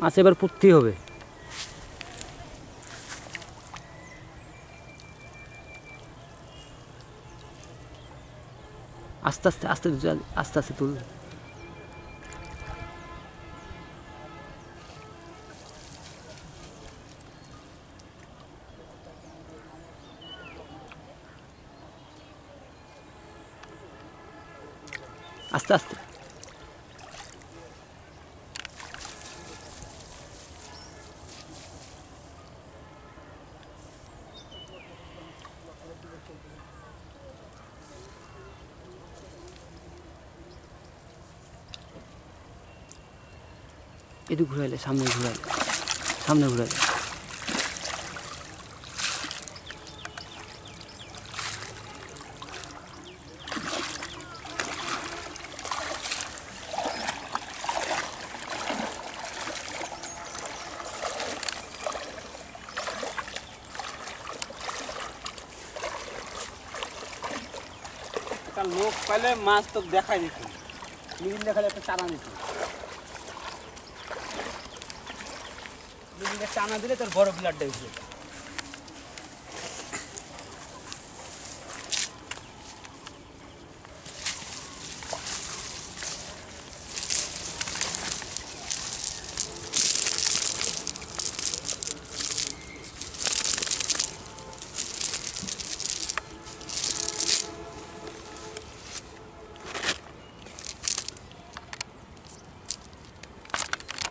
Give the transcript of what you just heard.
মাছ এবার পুঁততেই হবে। আস্তে আস্তে আস্তে আস্তে আস্তে তুল। আস্তে আস্তে। এদিকে ঘুরাইলে, সামনে ঘুরাইলে সামনে ঘুরাইলে। লোক পাইলে মাছ তো দেখাই দিত। মিল দেখালে একটা চারা দিত টানা দিলে তোর বড় উঠে যেত।